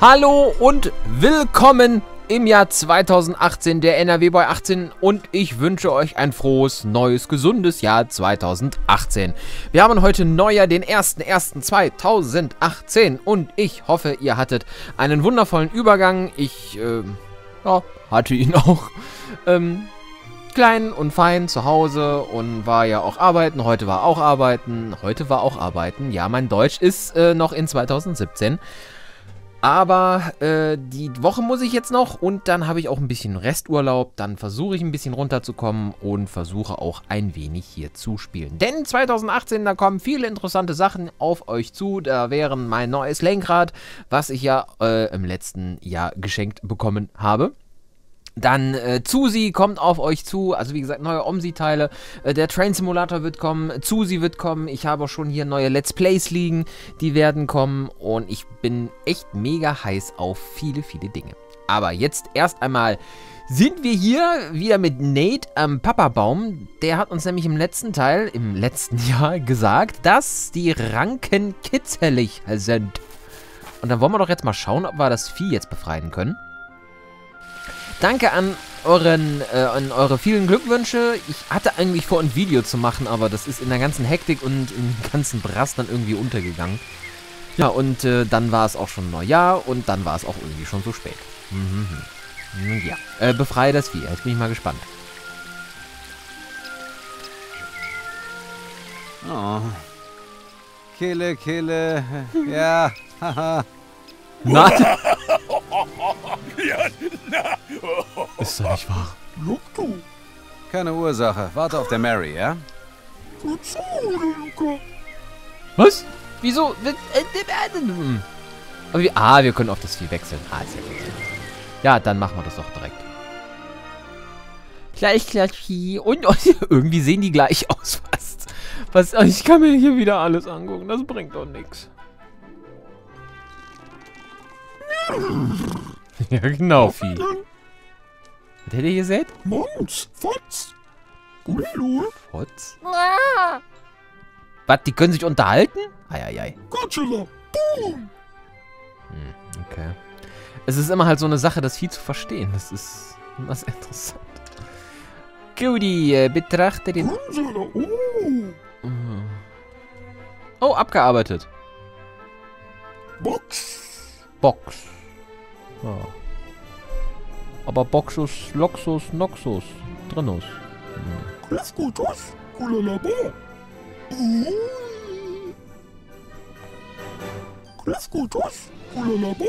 Hallo und willkommen im Jahr 2018, der NRW bei 18 und ich wünsche euch ein frohes, neues, gesundes Jahr 2018. Wir haben heute Neujahr, den 01.01.2018 und ich hoffe, ihr hattet einen wundervollen Übergang. Ich, äh, ja, hatte ihn auch. Ähm, klein und fein zu Hause und war ja auch arbeiten. Heute war auch arbeiten. Heute war auch arbeiten. Ja, mein Deutsch ist äh, noch in 2017. Aber äh, die Woche muss ich jetzt noch und dann habe ich auch ein bisschen Resturlaub. Dann versuche ich ein bisschen runterzukommen und versuche auch ein wenig hier zu spielen. Denn 2018, da kommen viele interessante Sachen auf euch zu. Da wären mein neues Lenkrad, was ich ja äh, im letzten Jahr geschenkt bekommen habe. Dann äh, Zusi kommt auf euch zu, also wie gesagt, neue OMSI-Teile. Äh, der Train Simulator wird kommen, Zusi wird kommen. Ich habe auch schon hier neue Let's Plays liegen, die werden kommen. Und ich bin echt mega heiß auf viele, viele Dinge. Aber jetzt erst einmal sind wir hier wieder mit Nate am Papabaum. Der hat uns nämlich im letzten Teil, im letzten Jahr, gesagt, dass die Ranken kitzelig sind. Und dann wollen wir doch jetzt mal schauen, ob wir das Vieh jetzt befreien können. Danke an, euren, äh, an eure vielen Glückwünsche. Ich hatte eigentlich vor, ein Video zu machen, aber das ist in der ganzen Hektik und im ganzen Brass dann irgendwie untergegangen. Ja, und äh, dann war es auch schon Neujahr und dann war es auch irgendwie schon so spät. Mhm. mhm. Ja, äh, befreie das Vieh. Jetzt bin ich mal gespannt. Oh. Kille, Kille. Ja, haha. Nein! Ist doch nicht wahr. Look du. Keine Ursache. Warte auf der Mary, ja? So, Luca. Was? Wieso? Aber wir, ah, wir können auf das Vieh wechseln. Ah, sehr gut. Ja, dann machen wir das doch direkt. Gleich, gleich Vieh. Und irgendwie sehen die gleich aus fast. Was, ich kann mir hier wieder alles angucken. Das bringt doch nichts. Ja, genau, Vieh. Was hättet ihr gesehen? Mons, Fotz. Gullu. Fotz? Was, die können sich unterhalten? Eieiei. Godzilla. Boom. Hm, okay. Es ist immer halt so eine Sache, das Vieh zu verstehen. Das ist immer sehr interessant. Goody, äh, betrachte den... Godzilla. Oh. Oh, abgearbeitet. Box. Box. Ja. Aber Boxus, Loxus, Noxus. Drinus. Griffgutus. Kulalaba. Griffgutus. Kulalaba.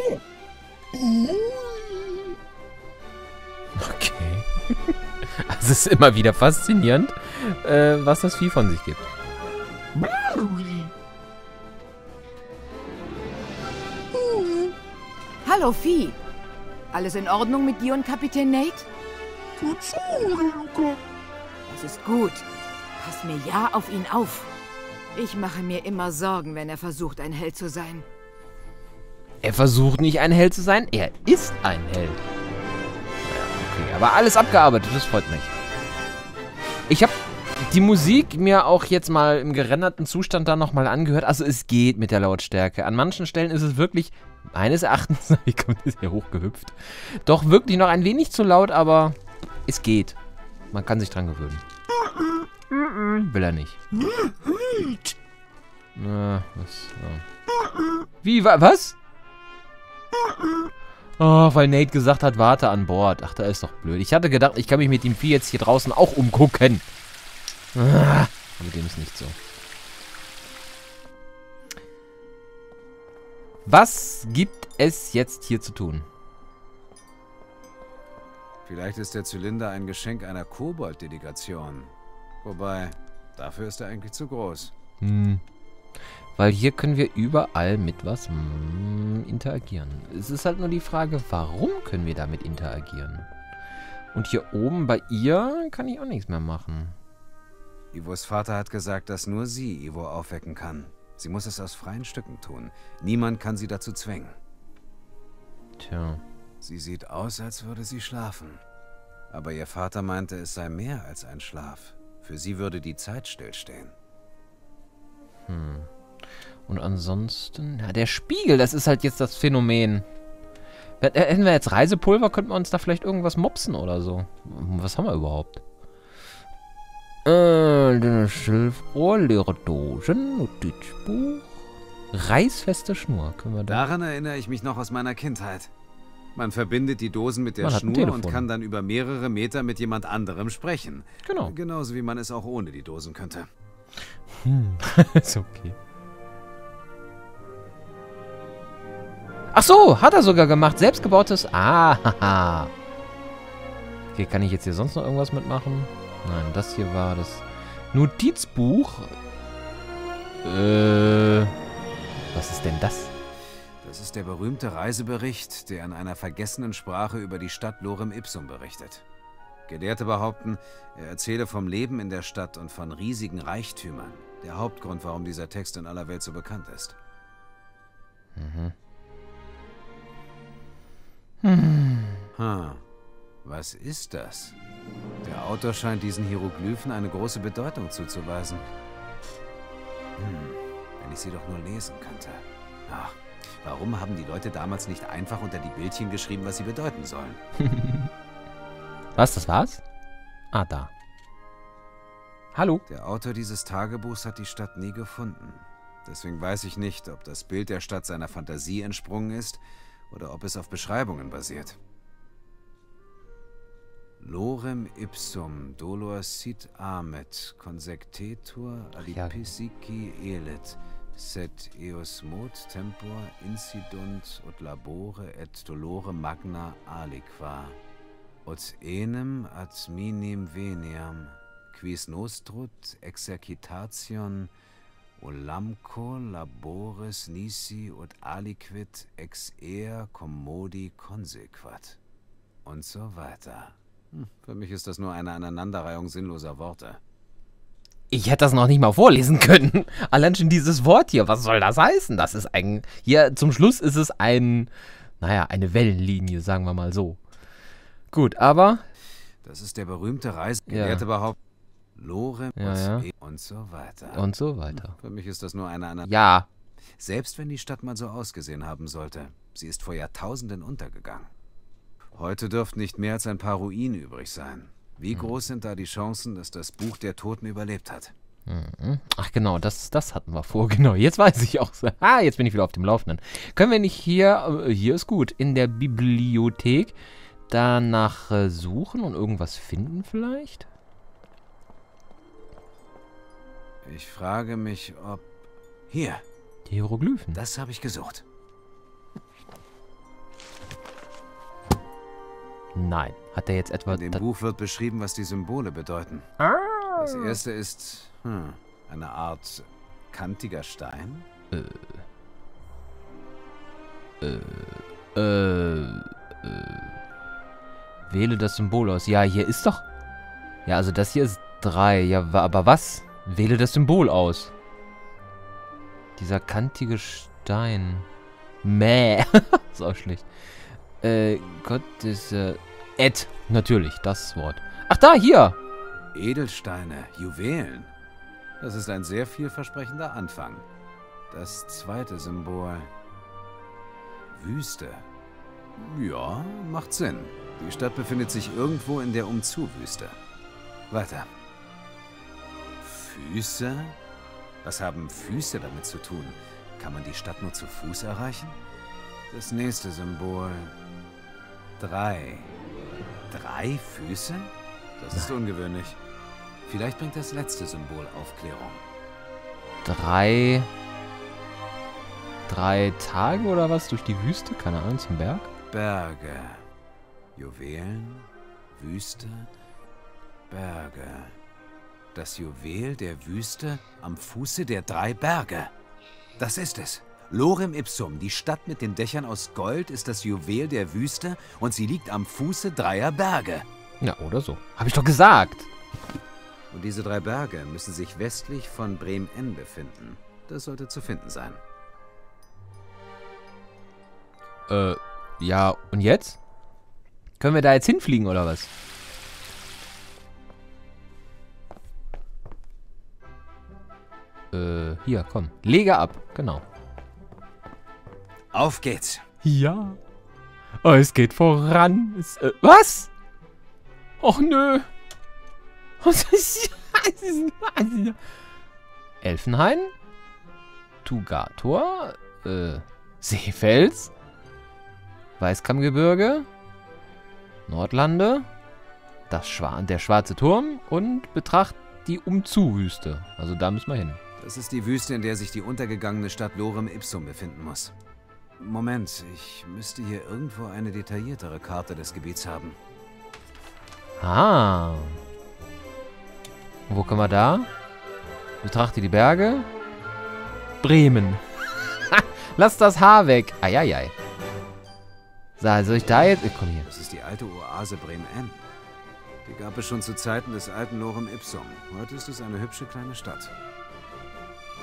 Okay. Also es ist immer wieder faszinierend, äh, was das Vieh von sich gibt. Hallo, Vieh. Alles in Ordnung mit dir und Kapitän Nate? Gut so, Luca. Das ist gut. Pass mir ja auf ihn auf. Ich mache mir immer Sorgen, wenn er versucht, ein Held zu sein. Er versucht nicht ein Held zu sein, er ist ein Held. Ja, okay, aber alles abgearbeitet, das freut mich. Ich habe die Musik mir auch jetzt mal im gerenderten Zustand da nochmal angehört. Also es geht mit der Lautstärke. An manchen Stellen ist es wirklich, meines Erachtens, ich komme hier hochgehüpft, doch wirklich noch ein wenig zu laut, aber es geht. Man kann sich dran gewöhnen. Will er nicht. Na, was? Ja. Wie, wa was? Oh, weil Nate gesagt hat, warte an Bord. Ach, da ist doch blöd. Ich hatte gedacht, ich kann mich mit dem Vieh jetzt hier draußen auch umgucken. Ah, aber dem ist nicht so. Was gibt es jetzt hier zu tun? Vielleicht ist der Zylinder ein Geschenk einer Kobold-Delegation. Wobei, dafür ist er eigentlich zu groß. Hm. Weil hier können wir überall mit was hm, interagieren. Es ist halt nur die Frage, warum können wir damit interagieren? Und hier oben bei ihr kann ich auch nichts mehr machen. Ivos Vater hat gesagt, dass nur sie Ivo aufwecken kann. Sie muss es aus freien Stücken tun. Niemand kann sie dazu zwingen. Tja. Sie sieht aus, als würde sie schlafen. Aber ihr Vater meinte, es sei mehr als ein Schlaf. Für sie würde die Zeit stillstehen. Hm. Und ansonsten, ja, der Spiegel, das ist halt jetzt das Phänomen. Hätten wir jetzt Reisepulver, könnten wir uns da vielleicht irgendwas mopsen oder so. Was haben wir überhaupt? Äh, Schilfrohr, leere Dosen, Notizbuch, reißfeste Schnur. Können wir da... Daran erinnere ich mich noch aus meiner Kindheit. Man verbindet die Dosen mit der Man Schnur und kann dann über mehrere Meter mit jemand anderem sprechen. Genau. Genauso wie man es auch ohne die Dosen könnte. ist okay. Ach so, hat er sogar gemacht. Selbstgebautes. Ah, haha. Okay, kann ich jetzt hier sonst noch irgendwas mitmachen? Nein, das hier war das Notizbuch. Äh. Was ist denn das? Das ist der berühmte Reisebericht, der in einer vergessenen Sprache über die Stadt Lorem Ipsum berichtet. Gelehrte behaupten, er erzähle vom Leben in der Stadt und von riesigen Reichtümern. Der Hauptgrund, warum dieser Text in aller Welt so bekannt ist. Hm. Was ist das? Der Autor scheint diesen Hieroglyphen eine große Bedeutung zuzuweisen. Hm, wenn ich sie doch nur lesen könnte. Ach, warum haben die Leute damals nicht einfach unter die Bildchen geschrieben, was sie bedeuten sollen? Was, das war's? Ah, da. Hallo? Der Autor dieses Tagebuchs hat die Stadt nie gefunden. Deswegen weiß ich nicht, ob das Bild der Stadt seiner Fantasie entsprungen ist oder ob es auf Beschreibungen basiert. Lorem ipsum dolor sit amet consectetur ja. adipisci elet sed eos mod tempor incidunt ut labore et dolore magna aliqua ut enem ad minim veniam quis nostrut exercitation olamco labores nisi ut aliquid ex ea commodi consequat. Und so weiter. Hm, für mich ist das nur eine Aneinanderreihung sinnloser Worte. Ich hätte das noch nicht mal vorlesen können. Allein schon dieses Wort hier, was soll das heißen? Das ist ein. Hier zum Schluss ist es ein. Naja, eine Wellenlinie, sagen wir mal so. Gut, aber. Das ist der berühmte Reise. Ja. Behaupten. Lorem Ja, ja. und so weiter. Und so weiter. Für mich ist das nur eine Aneinanderreihung. Ja. Selbst wenn die Stadt mal so ausgesehen haben sollte, sie ist vor Jahrtausenden untergegangen. Heute dürften nicht mehr als ein paar Ruinen übrig sein. Wie groß sind da die Chancen, dass das Buch der Toten überlebt hat? Mhm. Ach genau, das, das hatten wir vor. Genau, jetzt weiß ich auch. Ah, jetzt bin ich wieder auf dem Laufenden. Können wir nicht hier, äh, hier ist gut, in der Bibliothek danach äh, suchen und irgendwas finden vielleicht? Ich frage mich, ob... Hier, Die Hieroglyphen. das habe ich gesucht. Nein. Hat er jetzt etwa... In dem Buch wird beschrieben, was die Symbole bedeuten. Ah. Das erste ist hm, eine Art kantiger Stein. Äh, äh, wähle das Symbol aus. Ja, hier ist doch... Ja, also das hier ist 3. Ja, aber was? Wähle das Symbol aus. Dieser kantige Stein. Mäh. ist auch schlecht. Äh, Gott ist, äh... Ed. Natürlich, das Wort. Ach, da, hier. Edelsteine, Juwelen. Das ist ein sehr vielversprechender Anfang. Das zweite Symbol. Wüste. Ja, macht Sinn. Die Stadt befindet sich irgendwo in der Umzu-Wüste. Weiter. Füße? Was haben Füße damit zu tun? Kann man die Stadt nur zu Fuß erreichen? Das nächste Symbol. Drei. Drei Füße? Das ist ungewöhnlich. Vielleicht bringt das letzte Symbol Aufklärung. Drei... Drei Tage oder was? Durch die Wüste? Keine Ahnung, zum Berg? Berge. Juwelen, Wüste, Berge. Das Juwel der Wüste am Fuße der drei Berge. Das ist es. Lorem Ipsum, die Stadt mit den Dächern aus Gold, ist das Juwel der Wüste und sie liegt am Fuße dreier Berge. Ja, oder so. Hab ich doch gesagt. Und diese drei Berge müssen sich westlich von Bremen-N befinden. Das sollte zu finden sein. Äh, ja, und jetzt? Können wir da jetzt hinfliegen oder was? Äh, hier, komm. Lege ab, genau. Auf geht's! Ja. Oh, es geht voran. Es, äh, was? Och nö. Elfenhain? Tugator? Äh, Seefels? Weißkammgebirge? Nordlande? Das Schwa der schwarze Turm und betracht die Umzu-Wüste. Also da müssen wir hin. Das ist die Wüste, in der sich die untergegangene Stadt Lorem Ipsum befinden muss. Moment, ich müsste hier irgendwo eine detailliertere Karte des Gebiets haben. Ah. Wo können wir da? Betrachte die Berge. Bremen. Lass das Haar weg. Eieiei. So, soll ich da jetzt... Ich komm hier. Das ist die alte Oase Bremen-N. Die gab es schon zu Zeiten des alten Lorem Ipsum. Heute ist es eine hübsche kleine Stadt.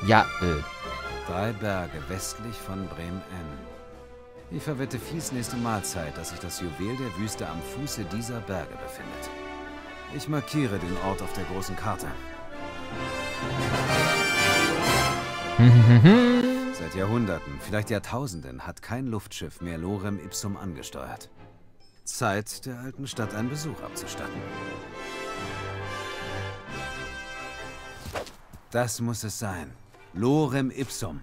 Ja, äh. Drei Berge westlich von Bremen-N. Ich verwette Fies nächste Mahlzeit, dass sich das Juwel der Wüste am Fuße dieser Berge befindet. Ich markiere den Ort auf der großen Karte. Seit Jahrhunderten, vielleicht Jahrtausenden, hat kein Luftschiff mehr Lorem Ipsum angesteuert. Zeit, der alten Stadt einen Besuch abzustatten. Das muss es sein. Lorem Ipsum.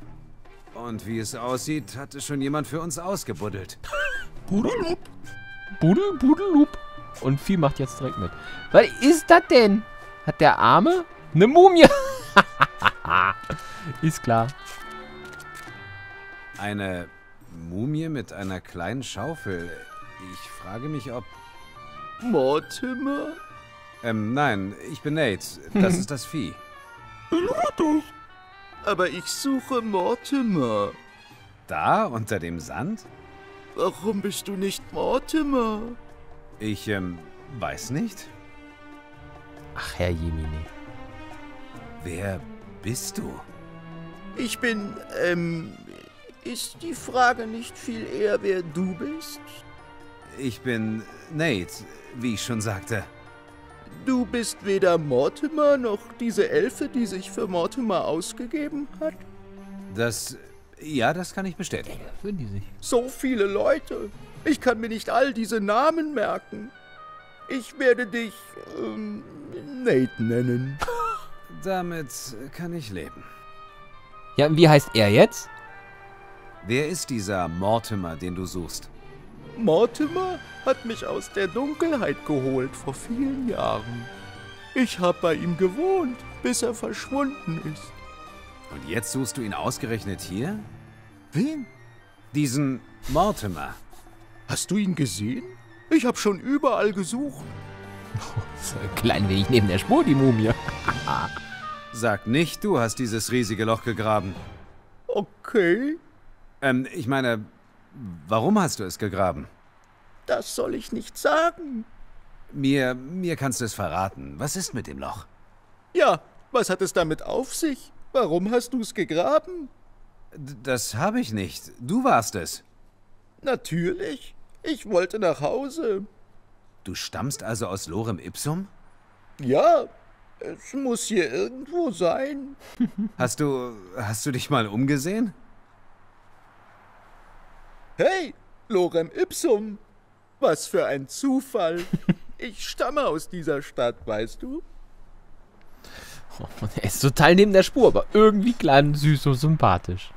Und wie es aussieht, hat es schon jemand für uns ausgebuddelt. Pudelup. Budel, Budelup. Und Vieh macht jetzt direkt mit. Was ist das denn? Hat der Arme? Eine Mumie. ist klar. Eine Mumie mit einer kleinen Schaufel. Ich frage mich, ob... Mortimer? Ähm, nein, ich bin Nate. Das ist das Vieh. Lotus. Aber ich suche Mortimer. Da, unter dem Sand? Warum bist du nicht Mortimer? Ich, ähm, weiß nicht. Ach, Herr Jemine. Wer bist du? Ich bin, ähm, ist die Frage nicht viel eher, wer du bist? Ich bin Nate, wie ich schon sagte. Du bist weder Mortimer noch diese Elfe, die sich für Mortimer ausgegeben hat? Das... Ja, das kann ich bestätigen. Würden die sich? So viele Leute. Ich kann mir nicht all diese Namen merken. Ich werde dich, ähm, Nate nennen. Damit kann ich leben. Ja, und wie heißt er jetzt? Wer ist dieser Mortimer, den du suchst? Mortimer hat mich aus der Dunkelheit geholt vor vielen Jahren. Ich habe bei ihm gewohnt, bis er verschwunden ist. Und jetzt suchst du ihn ausgerechnet hier? Wen? Diesen Mortimer. Hast du ihn gesehen? Ich habe schon überall gesucht. So ein klein wenig neben der Spur, die Mumie. Sag nicht, du hast dieses riesige Loch gegraben. Okay, Ähm, ich meine, warum hast du es gegraben? das soll ich nicht sagen. Mir, mir kannst du es verraten. Was ist mit dem Loch? Ja, was hat es damit auf sich? Warum hast du es gegraben? D das habe ich nicht. Du warst es. Natürlich. Ich wollte nach Hause. Du stammst also aus Lorem Ipsum? Ja, es muss hier irgendwo sein. Hast du, hast du dich mal umgesehen? Hey, Lorem Ipsum. Was für ein Zufall. Ich stamme aus dieser Stadt, weißt du? Oh Mann, er ist total neben der Spur, aber irgendwie klein, süß und sympathisch.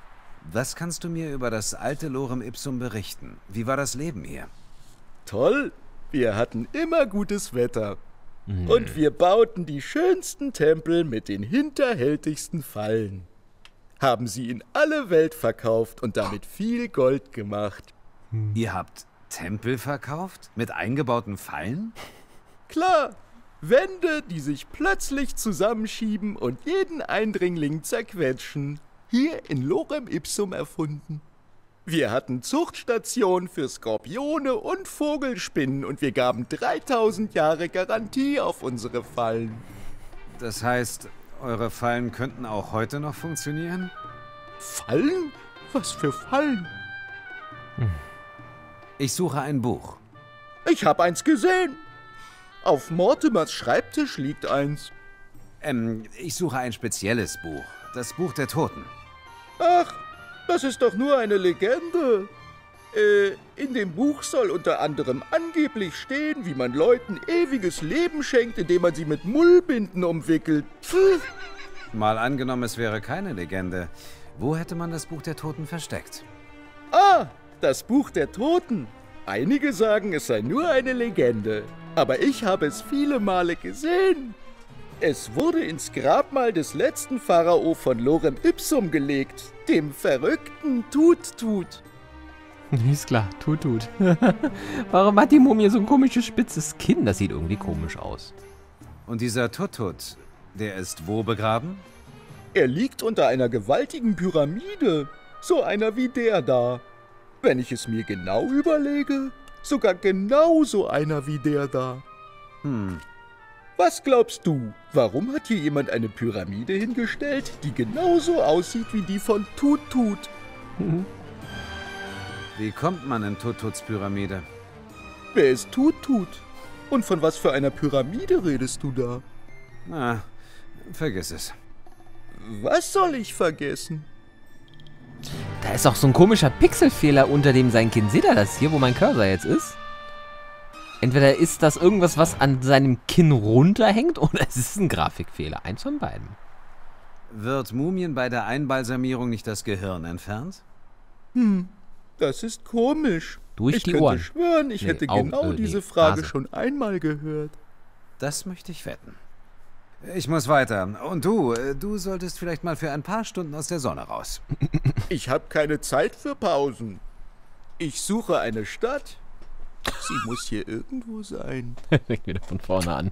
Was kannst du mir über das alte Lorem Ipsum berichten? Wie war das Leben hier? Toll. Wir hatten immer gutes Wetter. Und wir bauten die schönsten Tempel mit den hinterhältigsten Fallen. Haben sie in alle Welt verkauft und damit viel Gold gemacht. Ihr habt Tempel verkauft? Mit eingebauten Fallen? Klar, Wände, die sich plötzlich zusammenschieben und jeden Eindringling zerquetschen. Hier in Lorem Ipsum erfunden. Wir hatten Zuchtstationen für Skorpione und Vogelspinnen und wir gaben 3000 Jahre Garantie auf unsere Fallen. Das heißt, eure Fallen könnten auch heute noch funktionieren? Fallen? Was für Fallen? Ich suche ein Buch. Ich hab eins gesehen. Auf Mortimers Schreibtisch liegt eins. Ähm, ich suche ein spezielles Buch. Das Buch der Toten. Ach, das ist doch nur eine Legende. Äh, in dem Buch soll unter anderem angeblich stehen, wie man Leuten ewiges Leben schenkt, indem man sie mit Mullbinden umwickelt. Pff. Mal angenommen, es wäre keine Legende. Wo hätte man das Buch der Toten versteckt? Ah, das Buch der Toten. Einige sagen, es sei nur eine Legende. Aber ich habe es viele Male gesehen. Es wurde ins Grabmal des letzten Pharao von Lorem Ipsum gelegt, dem verrückten Tut-Tut. Ist klar, tut, tut. Warum hat die Mumie so ein komisches spitzes Kinn? Das sieht irgendwie komisch aus. Und dieser Tutut, der ist wo begraben? Er liegt unter einer gewaltigen Pyramide, so einer wie der da. Wenn ich es mir genau überlege, sogar genauso einer wie der da. Hm, Was glaubst du? Warum hat hier jemand eine Pyramide hingestellt, die genauso aussieht wie die von Tut Tut? Wie kommt man in Tututs Pyramide? Wer ist Tut Tut? Und von was für einer Pyramide redest du da? Na, vergiss es. Was soll ich vergessen? Da ist auch so ein komischer Pixelfehler unter dem sein Kinn. Seht ihr das hier, wo mein Cursor jetzt ist? Entweder ist das irgendwas, was an seinem Kinn runterhängt, oder es ist ein Grafikfehler. Eins von beiden. Wird Mumien bei der Einbalsamierung nicht das Gehirn entfernt? Das ist komisch. Durch ich die könnte Ohren. schwören, ich Nee, hätte Augen, genau äh, nee, diese Frage Nase. schon einmal gehört. Das möchte ich wetten. Ich muss weiter. Und du, äh, du solltest vielleicht mal für ein paar Stunden aus der Sonne raus. Ich habe keine Zeit für Pausen. Ich suche eine Stadt. Sie muss hier irgendwo sein. Fängt wieder von vorne an.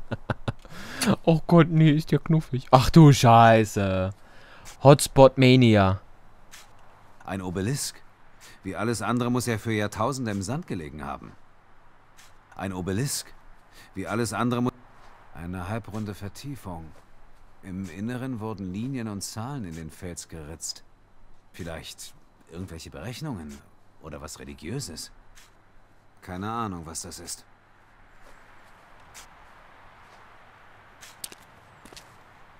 oh Gott, nee, ist ja knuffig. Ach du Scheiße. Hotspot Mania. Ein Obelisk. Wie alles andere muss er für Jahrtausende im Sand gelegen haben. Ein Obelisk. Wie alles andere muss... Eine halbrunde Vertiefung. Im Inneren wurden Linien und Zahlen in den Fels geritzt. Vielleicht irgendwelche Berechnungen oder was Religiöses. Keine Ahnung, was das ist.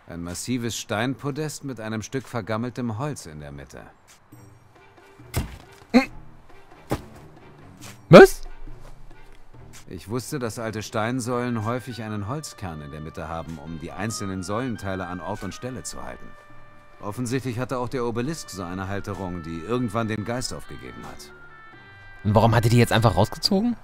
Ein massives Steinpodest mit einem Stück vergammeltem Holz in der Mitte. Was? Ich wusste, dass alte Steinsäulen häufig einen Holzkern in der Mitte haben, um die einzelnen Säulenteile an Ort und Stelle zu halten. Offensichtlich hatte auch der Obelisk so eine Halterung, die irgendwann den Geist aufgegeben hat. Und warum hat er die jetzt einfach rausgezogen?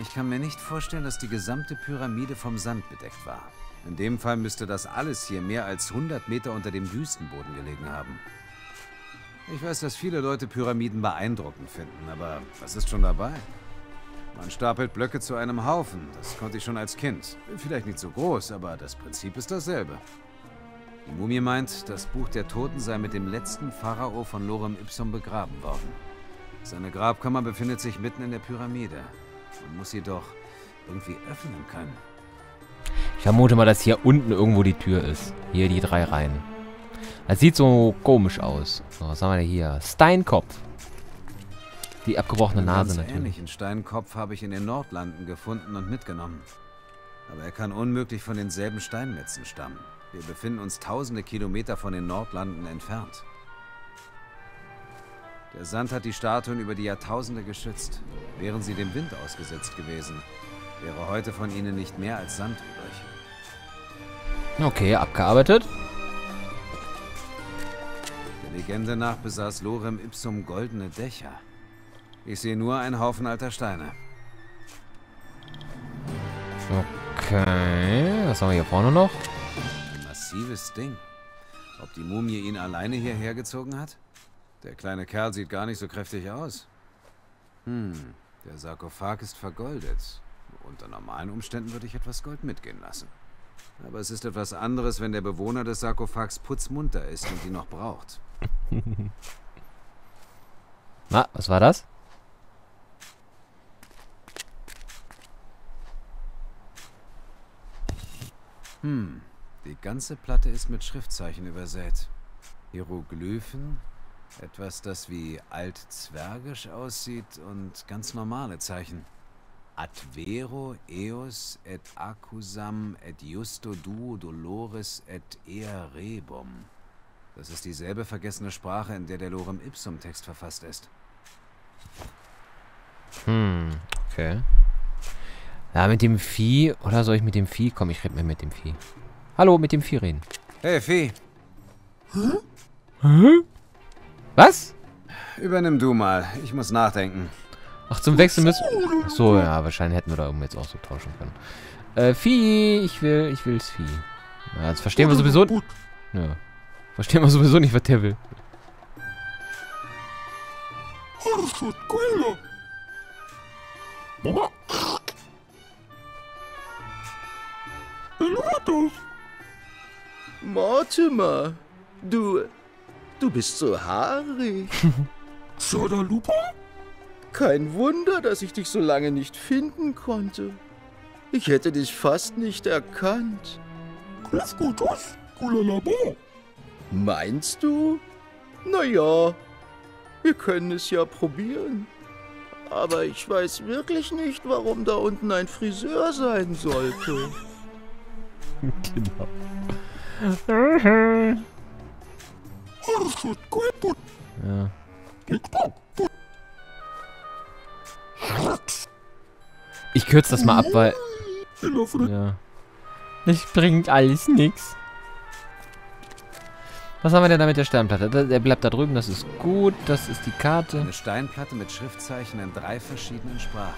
Ich kann mir nicht vorstellen, dass die gesamte Pyramide vom Sand bedeckt war. In dem Fall müsste das alles hier mehr als 100 Meter unter dem Wüstenboden gelegen haben. Ich weiß, dass viele Leute Pyramiden beeindruckend finden, aber was ist schon dabei? Man stapelt Blöcke zu einem Haufen. Das konnte ich schon als Kind. Vielleicht nicht so groß, aber das Prinzip ist dasselbe. Die Mumie meint, das Buch der Toten sei mit dem letzten Pharao von Lorem Ipsum begraben worden. Seine Grabkammer befindet sich mitten in der Pyramide. Man muss sie doch irgendwie öffnen können. Ich vermute mal, dass hier unten irgendwo die Tür ist. Hier die drei Reihen. Das sieht so komisch aus. So, was haben wir denn hier? Steinkopf. Die abgebrochene Nase natürlich. ähnlichen Steinkopf habe ich in den Nordlanden gefunden und mitgenommen. Aber er kann unmöglich von denselben Steinmetzen stammen. Wir befinden uns tausende Kilometer von den Nordlanden entfernt. Der Sand hat die Statuen über die Jahrtausende geschützt. Wären sie dem Wind ausgesetzt gewesen, wäre heute von ihnen nicht mehr als Sand übrig. Okay, abgearbeitet. Legende nach besaß Lorem Ipsum goldene Dächer. Ich sehe nur einen Haufen alter Steine. Okay, was haben wir hier vorne noch? Ein massives Ding. Ob die Mumie ihn alleine hierher gezogen hat? Der kleine Kerl sieht gar nicht so kräftig aus. Hm, der Sarkophag ist vergoldet. Unter normalen Umständen würde ich etwas Gold mitgehen lassen. Aber es ist etwas anderes, wenn der Bewohner des Sarkophags putzmunter ist und ihn noch braucht. Na, was war das? Hm, die ganze Platte ist mit Schriftzeichen übersät. Hieroglyphen, etwas, das wie altzwergisch aussieht und ganz normale Zeichen. Advero, eos, et accusam, et justo duo dolores, et ea rebum. Das ist dieselbe vergessene Sprache, in der der Lorem Ipsum Text verfasst ist. Hm, okay. Ja, mit dem Vieh. Oder soll ich mit dem Vieh? Komm, ich rede mir mit dem Vieh. Hallo, mit dem Vieh reden. Hey, Vieh, Was? übernimm du mal. Ich muss nachdenken. Ach, zum Wechsel müssen... Ach so, ja, wahrscheinlich hätten wir da oben jetzt auch so tauschen können. Äh, Vieh, ich will, ich will's Vieh. Ja, jetzt verstehen wir sowieso... Ja. Verstehen wir sowieso nicht, was der will. Mortimer, du. Du bist so haarig. Sadalupa. Kein Wunder, dass ich dich so lange nicht finden konnte. Ich hätte dich fast nicht erkannt. Klefkutos. Kulalabo. Meinst du? Naja, wir können es ja probieren. Aber ich weiß wirklich nicht, warum da unten ein Friseur sein sollte. genau. Queput. Ja. TikTok. Ich kürze das mal ab, weil... Ja. Das bringt alles nix. Was haben wir denn da mit der Sternplatte? Der, bleibt da drüben, das ist gut. Das ist die Karte. Eine Steinplatte mit Schriftzeichen in drei verschiedenen Sprachen.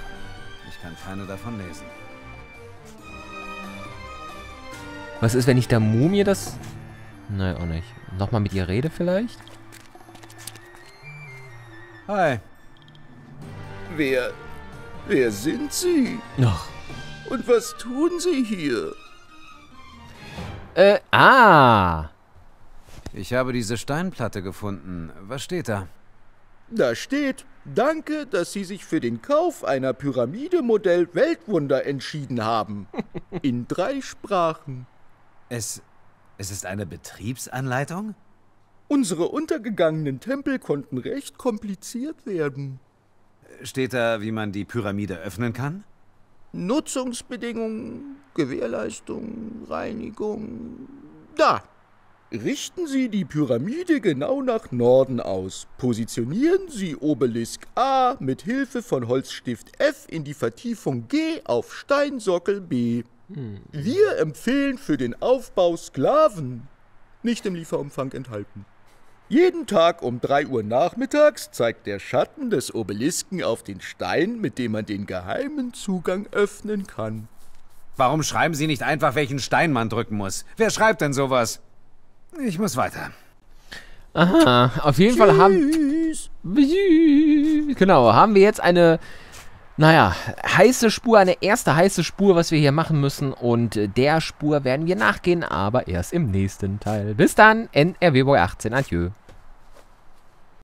Ich kann keine davon lesen. Was ist, wenn ich der Mumie das... Nein, auch nicht. Nochmal mit ihr rede vielleicht? Hi. Wer. Wer sind Sie? Ach. Und was tun Sie hier? Äh, ah. Ich habe diese Steinplatte gefunden. Was steht da? Da steht, danke, dass Sie sich für den Kauf einer Pyramide-Modell Weltwunder entschieden haben. In drei Sprachen. Es. Es ist eine Betriebsanleitung? Unsere untergegangenen Tempel konnten recht kompliziert werden. Steht da, wie man die Pyramide öffnen kann? Nutzungsbedingungen, Gewährleistung, Reinigung. Da! Richten Sie die Pyramide genau nach Norden aus. Positionieren Sie Obelisk A mit Hilfe von Holzstift F in die Vertiefung G auf Steinsockel B. Wir empfehlen für den Aufbau Sklaven. Nicht im Lieferumfang enthalten. Jeden Tag um 3 Uhr nachmittags zeigt der Schatten des Obelisken auf den Stein, mit dem man den geheimen Zugang öffnen kann. Warum schreiben Sie nicht einfach, welchen Stein man drücken muss? Wer schreibt denn sowas? Ich muss weiter. Aha. Auf jeden Fall haben... Tschüss. Genau, haben wir jetzt eine, naja, heiße Spur, eine erste heiße Spur, was wir hier machen müssen. Und der Spur werden wir nachgehen, aber erst im nächsten Teil. Bis dann, NRW Boy 18. Adieu.